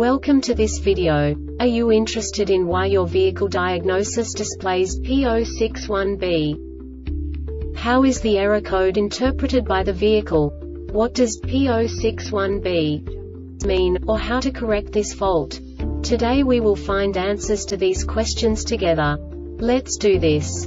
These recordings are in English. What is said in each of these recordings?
Welcome to this video. Are you interested in why your vehicle diagnosis displays P061B? How is the error code interpreted by the vehicle? What does P061B mean, or how to correct this fault? Today we will find answers to these questions together. Let's do this.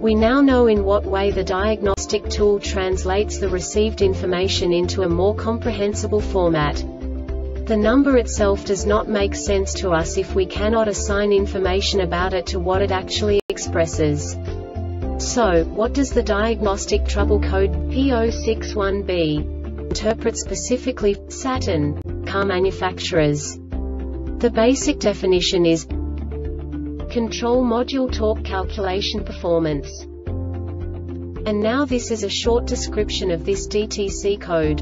We now know in what way the diagnostic tool translates the received information into a more comprehensible format. The number itself does not make sense to us if we cannot assign information about it to what it actually expresses. So, what does the diagnostic trouble code P061B interpret specifically Saturn car manufacturers? The basic definition is Control Module Torque Calculation Performance. And now this is a short description of this DTC code.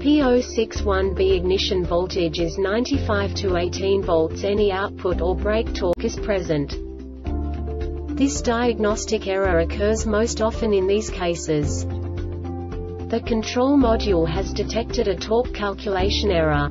P061B ignition voltage is 95 to 18 volts any output or brake torque is present. This diagnostic error occurs most often in these cases. The control module has detected a torque calculation error.